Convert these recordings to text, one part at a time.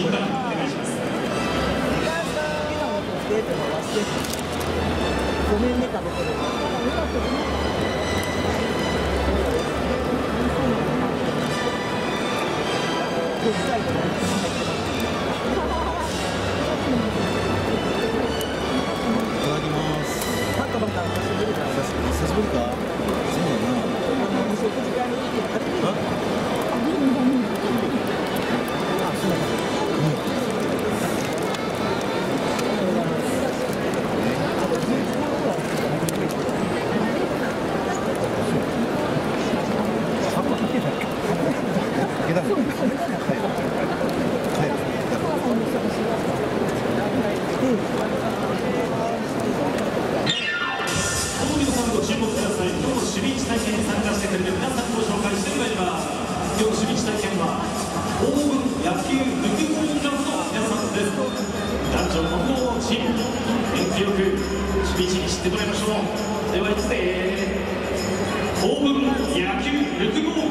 お願いします。ごめんね、かぶてる。元気よく守備位置に知ってもらいましょう。ではいくぜ当分野球複合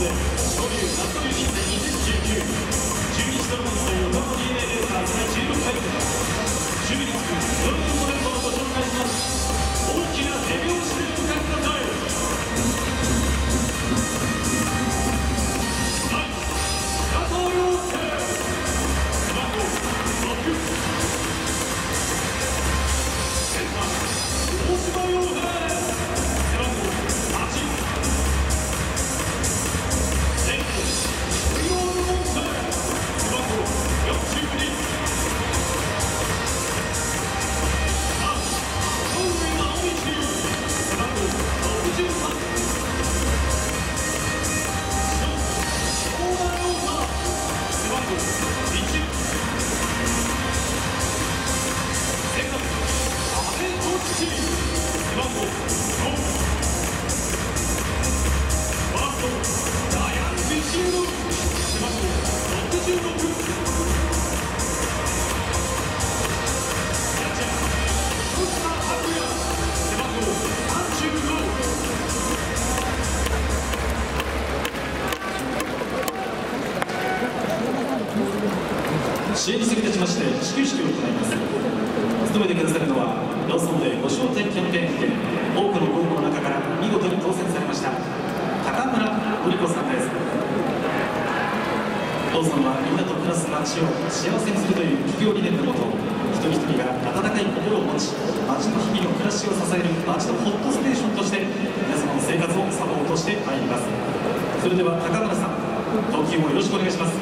で勝利務めてくださるのはローソンでご招待キャンペーンで多くの候補の中から見事に当選されました高村典子さんです。ローソンはみんなと暮らす街を幸せにするという企業理念のもと一人一人が温かい心を持ち街の日々の暮らしを支える街のホットステーションとして皆様の生活をサポートしてまいります。それでは高村さん投球をよろしくお願いします。